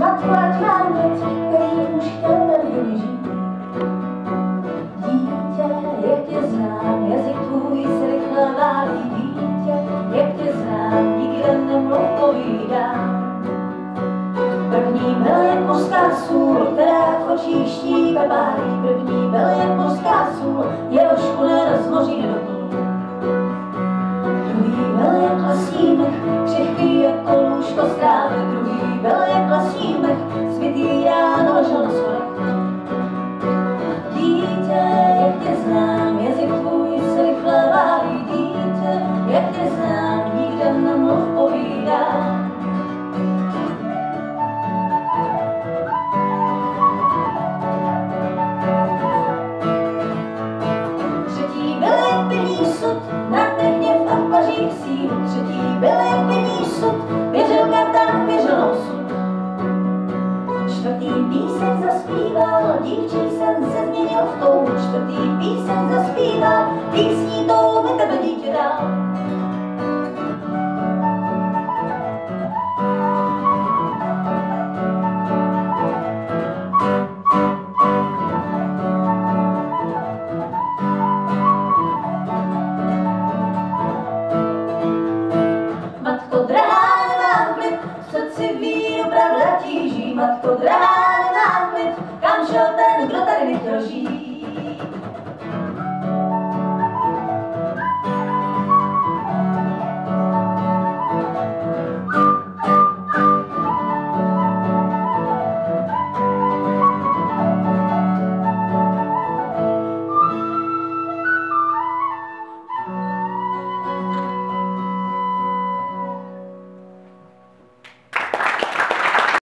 snad pláč mám věcí, kterým už chtěl tady žít. Dítě, jak tě znám, jazyk tvůj se rychle válí. Dítě, jak tě znám, nikde nemluv povídám. První byl jak mořská sůl, která v očích ští. První byl jak mořská sůl, jehož uner z moří. Druhý byl jak lesní křehký jako lůžko strávy. Druhý byl dívčí jsem se změnil v tom, čtvrtý písem zaspívá, písní to mi tebe dítě dá. Matko drahá, nemám vliv, srdci víru, pravda tíží, matko drahá,